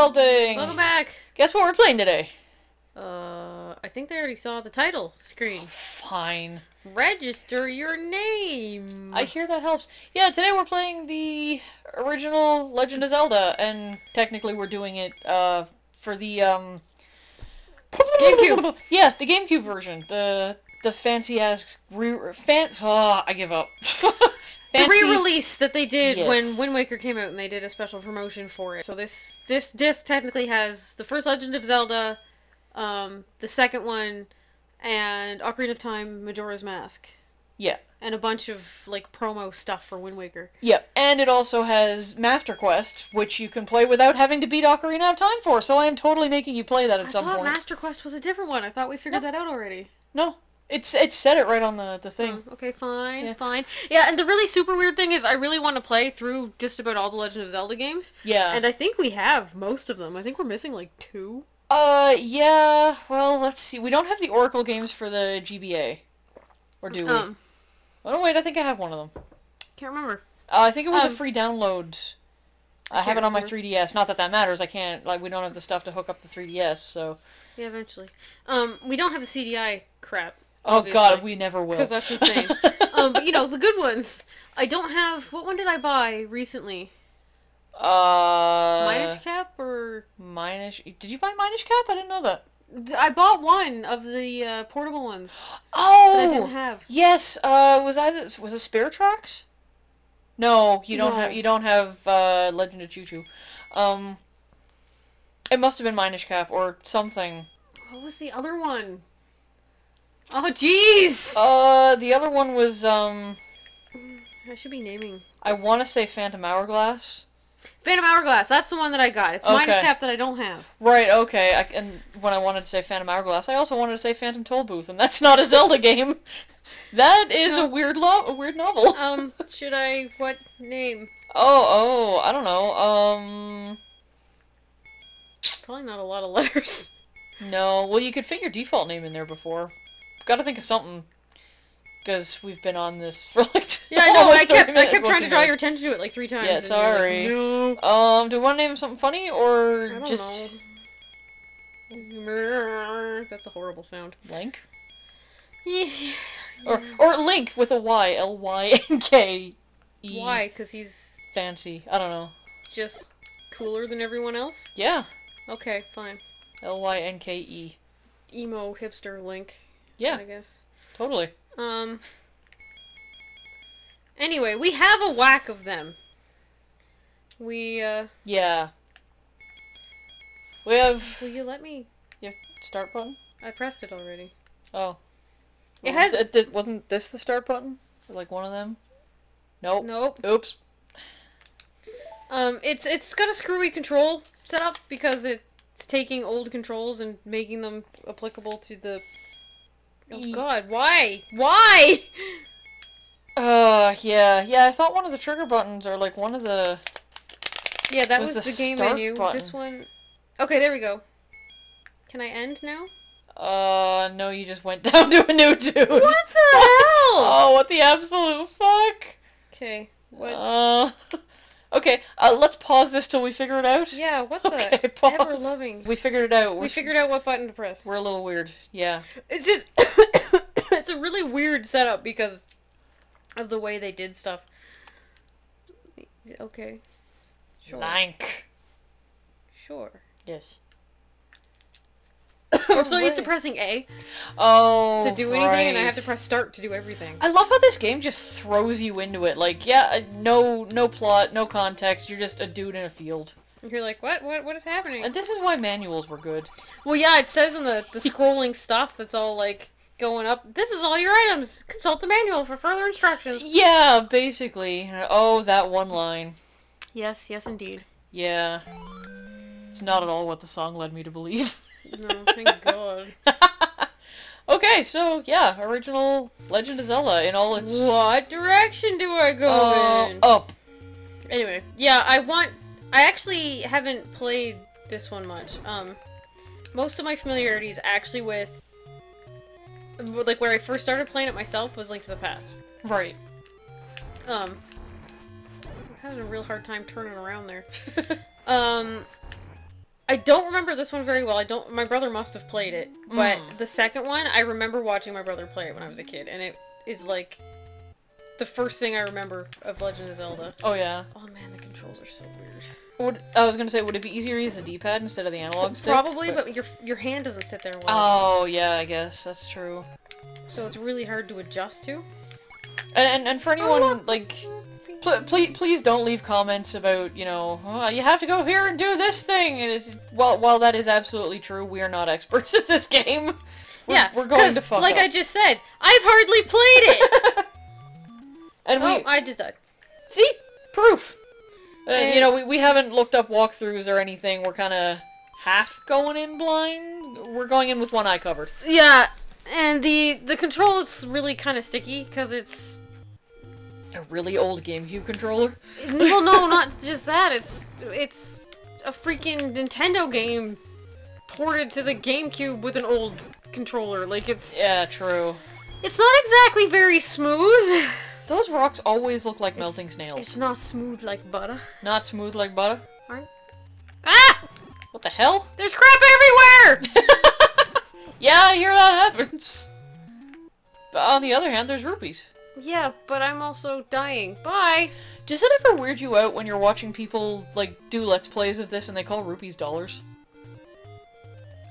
Oddulting! Welcome back. Guess what we're playing today? Uh, I think they already saw the title screen. Fine. Register your name. I hear that helps. Yeah, today we're playing the original Legend of Zelda, and technically we're doing it, uh, for the, um... GameCube. Yeah, the GameCube version. The the fancy-ass... Re- fan- oh, I give up. the Fancy- re-release that they did Yes. when Wind Waker came out, and they did a special promotion for it. So this this disc technically has the first Legend of Zelda, um, the second one, and Ocarina of Time, Majora's Mask, Yeah. and a bunch of like promo stuff for Wind Waker. Yeah, and it also has Master Quest, which you can play without having to beat Ocarina of Time for, so I am totally making you play that at some point. I some thought point. Master Quest was a different one. I thought we figured that out already. no, it's it said it right on the, the thing. Oh, okay, fine, Yeah. fine. Yeah, and the really super weird thing is I really want to play through just about all the Legend of Zelda games. Yeah. And I think we have most of them. I think we're missing like two. Uh, yeah, well, let's see. We don't have the Oracle games for the GBA. Or do we? Um, oh, no, wait, I think I have one of them. can't remember. Uh, I think it was a Um, free download. I, have it on my 3DS. Not that that matters. I can't, like, we don't have the stuff to hook up the 3DS, so. Yeah, eventually. Um, we don't have a CDI crap. Oh, God, we never will. Because that's insane. um, but you know the good ones. I don't have. What one did I buy recently? uh. Minish Cap or Minish. Did you buy Minish Cap? I didn't know that. I bought one of the uh, portable ones Oh! that I didn't have. Yes, uh, was either was it Spirit Tracks? No, you don't No. have you don't have uh, Legend of Choo Choo. Um, it must have been Minish Cap or something. What was the other one? Oh jeez! Uh, the other one was um, I should be naming. I want to say Phantom Hourglass. Phantom Hourglass. That's the one that I got. It's Minish Okay. Cap that I don't have. Right. Okay. I, and when I wanted to say Phantom Hourglass, I also wanted to say Phantom Tollbooth, and that's not a Zelda game. That is No. a weird lo- a weird novel. Um, should I what name? Oh, oh, I don't know. Um, Probably not a lot of letters. no. Well, you could fit your default name in there before. Got to think of something. Because we've been on this for like Yeah, I know. I almost 30 kept I kept trying to draw your attention to it like three times. Yeah, you're like, sorry. no. Um, do you want to name something funny or just know. That's a horrible sound. Link? Yeah. Or or Link with a Y, L Y N K E. Why? Because he's Fancy. I don't know. just cooler than everyone else? Yeah, Okay, fine. L Y N K E. Emo hipster Link, Yeah, I guess. totally. Um. Anyway, we have a whack of them. We, uh. Yeah. We have Will you let me? yeah, start button. I pressed it already. Oh. It has- th- th- wasn't this the start button? Like one of them? Nope. Nope. Oops. Um, it's it's got a screwy control setup because it's taking old controls and making them applicable to the. Oh God! Why? Why? Uh, yeah, yeah. I thought one of the trigger buttons or like one of the. Yeah, that Was was, the the, game menu. button. This one. Okay, there we go. Can I end now? Uh, no, you just went down to a new dude. What the hell? Oh, what the absolute fuck? Okay. What? Uh, okay. Uh, let's pause this till we figure it out. yeah. What Okay, the pause. ever loving? We figured it out. We We're, figured out what button to press. we're a little weird. Yeah. It's just. it's a really weird setup because of the way they did stuff. Okay. Sure. Lank. Sure. Yes. I'm so used to pressing A Oh. to do anything, and I have to press start to do everything. I love how this game just throws you into it. Like, yeah, uh, no, no plot, no context. You're just a dude in a field. And you're like, what? What? What is happening? And this is why manuals were good. Well, yeah, it says in the the scrolling stuff that's all like going up. This is all your items. Consult the manual for further instructions. Yeah, basically. Oh, that one line. Yes, yes, indeed. Yeah. It's not at all what the song led me to believe. No, thank God. okay, so yeah, original Legend of Zelda in all its What direction do I go uh, in? up. Anyway, yeah, I want. I actually haven't played this one much. Um, most of my familiarity is actually with, like, where I first started playing it myself was Link to the Past. Right. Um, having a real hard time turning around there. um, I don't remember this one very well. I don't. My brother must have played it, but Mm. the second one, I remember watching my brother play it when I was a kid, and it is like the first thing I remember of Legend of Zelda. Oh yeah. Oh man, the controls are so weird. Would, I was gonna say, would it be easier to use the D-pad instead of the analog stick? Probably, but your your hand doesn't sit there well, Oh yeah, I guess that's true. so it's really hard to adjust to. And and, and for anyone like, pl- please please don't leave comments about you know "Oh, you have to go here and do this thing. It's, while while that is absolutely true, we are not experts at this game. We're, yeah, we're going to fuck like up. I just said, I've hardly played it. and we oh, I just died. see proof. Uh, Eh. you know, we, we haven't looked up walkthroughs or anything. We're kind of half going in blind. We're going in with one eye covered. Yeah, and the the control is really kind of sticky because it's A really old GameCube controller. well, no, not just that. It's it's a freaking Nintendo game ported to the GameCube with an old controller. Like it's Yeah, true. it's not exactly very smooth. Those rocks always look like melting snails. It's not smooth like butter. Not smooth like butter. Right? Ah! What the hell? There's crap everywhere. Yeah, I hear that happens. But on the other hand, there's rupees. Yeah, but I'm also dying. Bye. Does it ever weird you out when you're watching people like do let's plays of this and they call rupees dollars?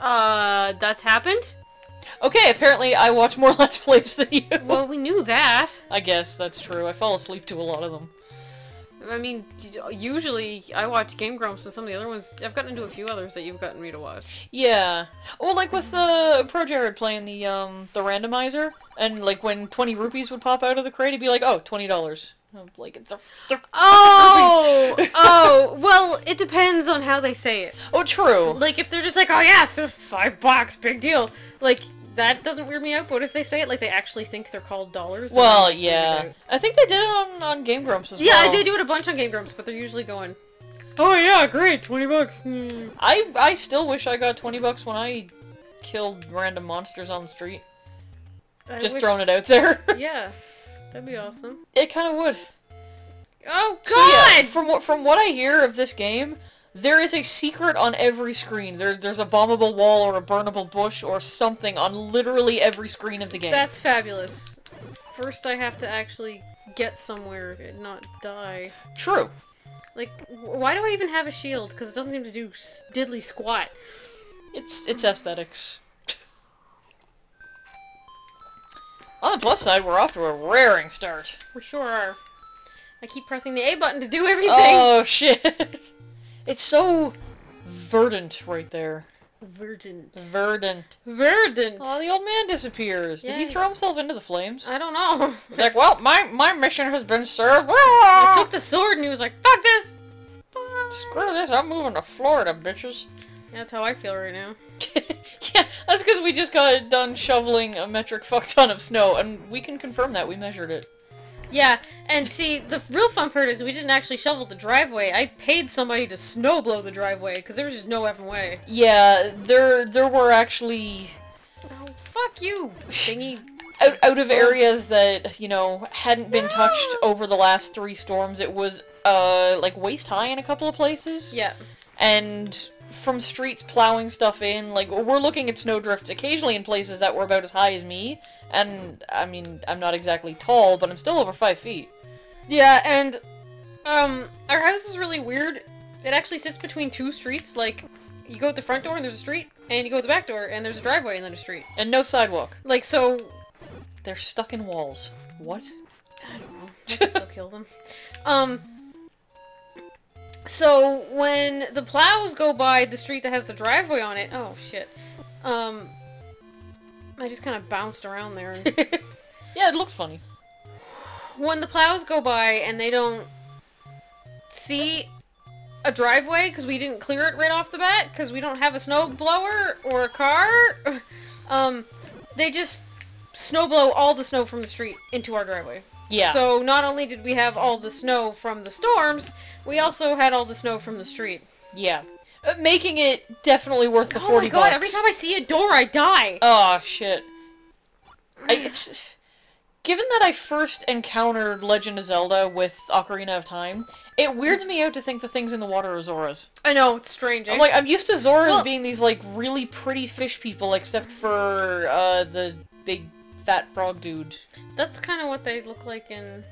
Uh, that's happened. Okay, apparently I watch more let's plays than you. Well, we knew that. I guess that's true. I fall asleep to a lot of them. I mean, usually I watch Game Grumps and some of the other ones. I've gotten into a few others that you've gotten me to watch. Yeah. Well, like with the ProJared playing the um the randomizer, and like when twenty rupees would pop out of the crate, he'd be like, "Oh, twenty dollars." Like they're Oh, oh. Well, it depends on how they say it. oh, true. Like if they're just like, "Oh yeah, so five bucks, big deal." Like that doesn't weird me out. But if they say it like they actually think they're called dollars, Well, yeah. I think they did it on on Game Grumps as Yeah, well. they do it a bunch on Game Grumps, but they're usually going, "Oh yeah, great, twenty bucks." Hmm. I I still wish I got twenty bucks when I killed random monsters on the street. I Just wish- throwing it out there. Yeah, that'd be awesome. it kind of would. Oh So yeah, God! from what from what I hear of this game, there is a secret on every screen. There there's a bombable wall or a burnable bush or something on literally every screen of the game. That's fabulous. First, I have to actually get somewhere and not die. true. Like, why do I even have a shield? Because it doesn't seem to do diddly squat. It's it's aesthetics. On the plus side, we're off to a raring start. We sure are. I keep pressing the A button to do everything. Oh shit! It's so verdant right there. Verdant. Verdant. Verdant. Oh, the old man disappears. Did he Yeah. throw himself into the flames? I don't know. He's like, well, my my mission has been served. I ah! took the sword and he was like, fuck this! Screw this! I'm moving to Florida, bitches. That's how I feel right now. yeah, that's because we just got done shoveling a metric fuck ton of snow, and we can confirm that we measured it. Yeah, and see, the real fun part is we didn't actually shovel the driveway. I paid somebody to snow blow the driveway because there was just no effing way. Yeah, there there were actually Oh, fuck you, thingy. out out of areas that you know hadn't been touched over the last three storms. It was uh like waist high in a couple of places. Yeah. and from streets plowing stuff in, like we're looking at snowdrifts occasionally in places that were about as high as me, and I mean I'm not exactly tall, but I'm still over five feet. Yeah, and um, our house is really weird. It actually sits between two streets. Like, you go at the front door and there's a street, and you go at the back door and there's a driveway and then a street. And no sidewalk. Like, so They're stuck in walls. What? I don't know. I can still kill them. Um. So when the plows go by the street that has the driveway on it, oh shit. Um. I just kind of bounced around there. Yeah, it looked funny. when the plows go by and they don't see a driveway because we didn't clear it right off the bat because we don't have a snow blower or a car, um, they just snow blow all the snow from the street into our driveway. Yeah. So not only did we have all the snow from the storms, we also had all the snow from the street. Yeah. Making it definitely worth the oh 40 my god, bucks. every time I see a door, I die. Oh, shit. I, it's... given that I first encountered Legend of Zelda with Ocarina of Time, it weirds me out to think the things in the water are Zoras. I know it's strange. eh? I'm like, I'm used to Zoras Well- being these like really pretty fish people, except for uh, the big fat frog dude. That's kind of what they look like in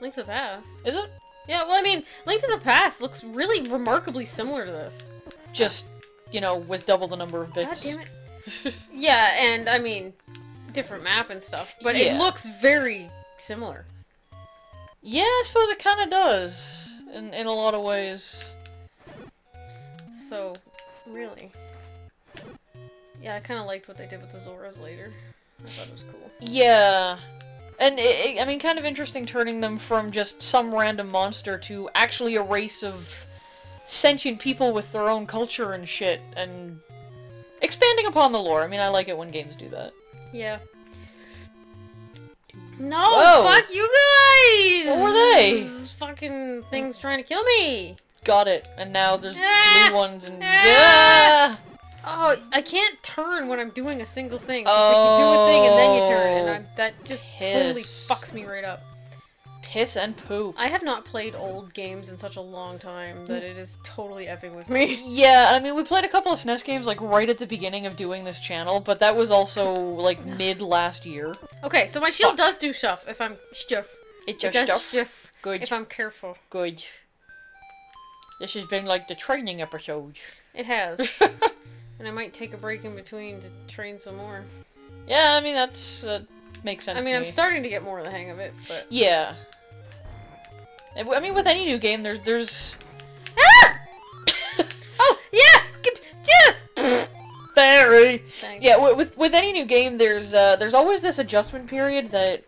Link to the Past. Is it? Yeah, well, I mean, Link to the Past looks really remarkably similar to this. Just, you know, with double the number of bits. God damn it. yeah, and I mean, different map and stuff, but Yeah. it looks very similar. Yeah, I suppose it kind of does in in a lot of ways. So, really. Yeah, I kind of liked what they did with the Zoras later. I thought it was cool. Yeah. And it, it- I mean, kind of interesting turning them from just some random monster to actually a race of sentient people with their own culture and shit, and expanding upon the lore. I mean, I like it when games do that. Yeah. No, Whoa. fuck you guys! What were they? This fucking thing's trying to kill me. Got it. And now there's Ah! blue ones and Ah! yeah. Oh, I can't turn when I'm doing a single thing. So it's like you do a thing and then you turn, and I'm, that just totally fucks me right up. Piss and poop. I have not played old games in such a long time that it is totally effing with me. Yeah, I mean, we played a couple of SNES games like right at the beginning of doing this channel, but that was also like mid last year. Okay, so my shield does do stuff if I'm stuff. It It just does stuff. stuff Good. if I'm careful. Good. This has been like the training episode. It has. and I might take a break in between to train some more. Yeah, I mean that's uh, makes sense. I mean, to I'm starting to get more of the hang of it, but Yeah. I mean, with any new game, there's there's ah! oh yeah, yeah! Barry. Thanks. Yeah, with with any new game, there's uh, there's always this adjustment period that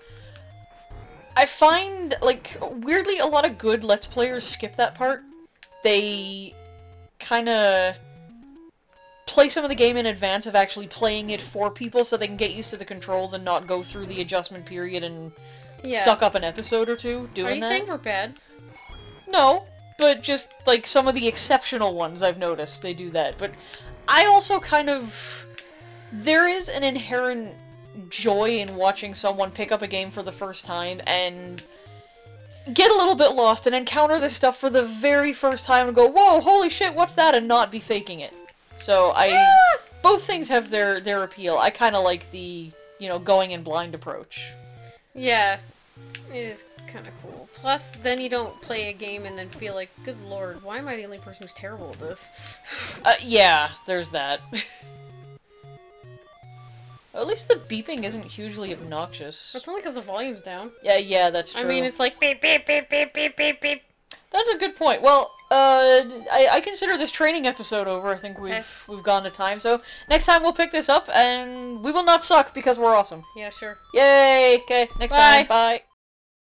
I find like weirdly a lot of good Let's Players skip that part. They kind of play some of the game in advance of actually playing it for people, so they can get used to the controls and not go through the adjustment period and yeah. suck up an episode or two doing that. Are you that. saying we're bad? No, but just like some of the exceptional ones I've noticed, they do that. But I also kind of. There is an inherent joy in watching someone pick up a game for the first time and get a little bit lost and encounter this stuff for the very first time and go, whoa, holy shit, what's that? and not be faking it. So I. Ah! Both things have their, their appeal. I kind of like the, you know, going in blind approach. Yeah, it is kind of cool. Plus, then you don't play a game and then feel like, good lord, why am I the only person who's terrible at this? Uh, yeah, there's that. At least the beeping isn't hugely obnoxious. That's only because the volume's down. Yeah, yeah, that's true. I mean, it's like beep beep beep beep beep beep beep. That's a good point. Well, uh, I, I consider this training episode over. I think we've Okay. we've gone to time. So next time we'll pick this up, and we will not suck because we're awesome. Yeah, sure. Yay! Okay, next Bye. time. Bye.